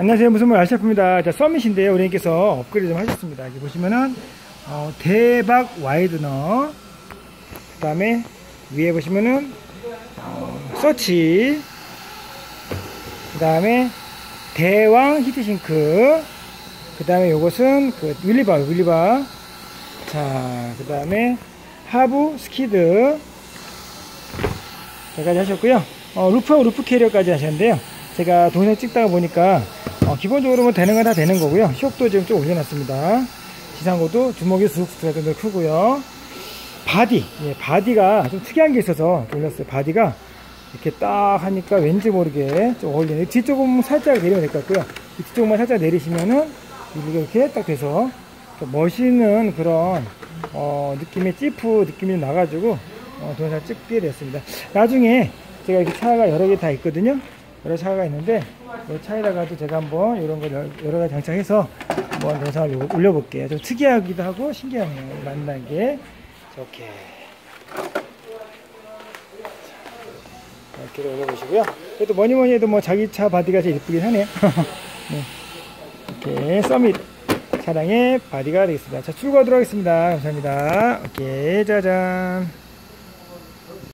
안녕하세요. 무슨 말 알셰프입니다. 자 서밋인데요. 우리님께서 업그레이드 좀 하셨습니다. 여기 보시면은 어, 대박 와이드너. 그 다음에 위에 보시면은 어, 서치. 그 다음에 대왕 히트싱크. 그 다음에 요것은 그 윌리바 윌리바 자그 다음에 하부 스키드. 여기까지 하셨고요. 어, roof하고 roof carrier까지 하셨는데요. 제가 동영상 찍다가 보니까 어, 기본적으로 뭐 되는 건 다 되는 거고요. 쇼바도 지금 좀 올려놨습니다. 지상고도 주먹이 쑥쑥 정도 크고요. body. 예, body가 좀 특이한 게 있어서 돌렸어요. body가 이렇게 딱 하니까 왠지 모르게 좀 어울리네 뒤쪽은 살짝 내리면 될 것 같고요. 뒤쪽만 살짝 내리시면은 이렇게 딱 돼서 멋있는 그런 어, 느낌의 찌프 느낌이 나가지고 어, 동영상 찍게 됐습니다. 나중에 제가 이렇게 차가 여러 개 다 있거든요 여러 차가 있는데 이 차에다가도 제가 한번 이런 걸 여러 가지 장착해서 한번 영상을 올려볼게요. 좀 특이하기도 하고 신기하네요. 만난 게. 이렇게 이렇게 올려보시고요. 그래도 뭐니 뭐니 해도 뭐 자기 차 body가 제일 이쁘긴 하네요. 네. 이렇게 서밋 차량의 바디가 되겠습니다. 자 출고하도록 하겠습니다. 감사합니다. 오케이. 짜잔